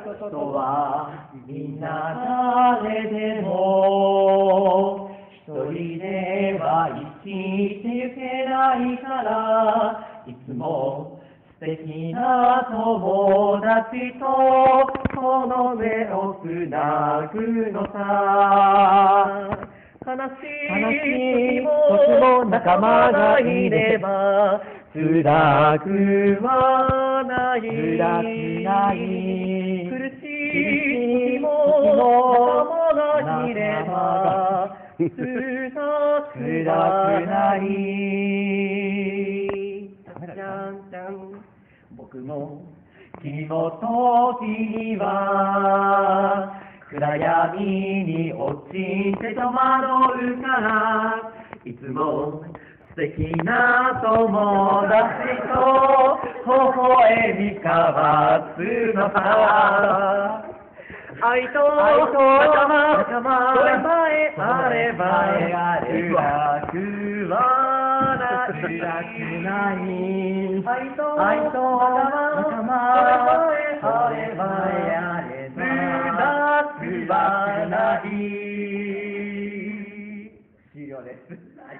人はみんな誰でも一人では生きてゆけないからいつも素敵な友達とこの目をつなぐのさ。悲しい時も仲間がいれば辛くはない。辛くない。がいれば辛くないじゃんじゃん僕も君も時には暗闇に落ちて戸惑うからいつも素敵な友達と微笑み交わすのさ愛と仲間さえあれば辛くはない愛と仲間あれさえあれば辛くはない終了です。